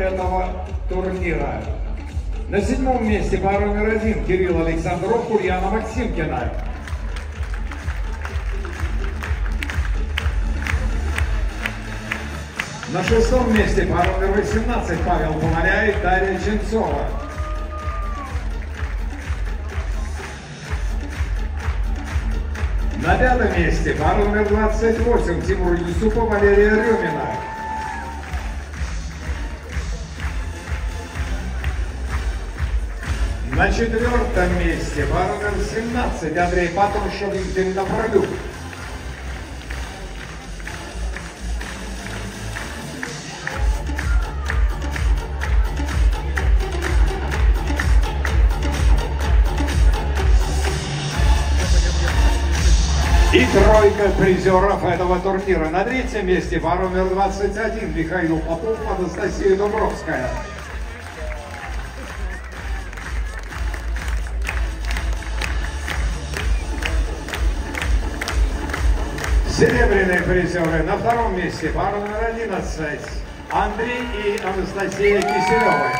этого турнира. На седьмом месте пара номер один Кирилл Александров, Ульяна Максимкина. На шестом месте пара номер 18 Павел Помаря и Дарья Ченцова. На пятом месте пара номер 28 Тимур Юсупов, Валерия Рюмина. На четвертом месте номер 17 Андрей Патрушев, Екатерина Продюк. И тройка призеров этого турнира. На третьем месте номер 21 Михаил Попов, Анастасия Дубровская. Серебряные призеры на втором месте пара номер 11 Андрей и Анастасия Киселевы.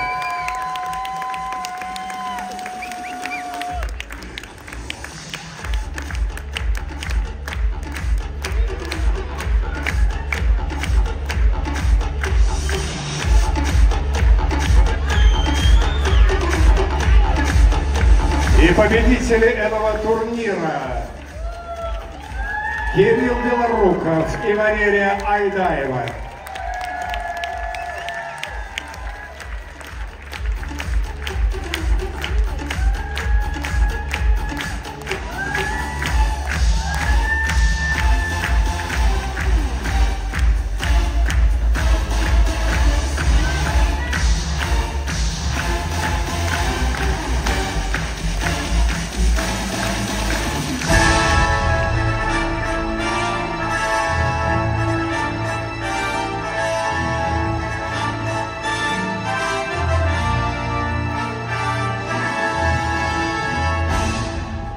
И победители этого турнира Кирилл Белоруков и Валерия Айдаева.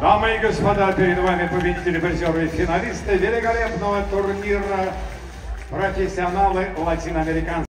Дамы и господа, перед вами победители, призеры и финалисты великолепного турнира профессионалы латиноамериканского.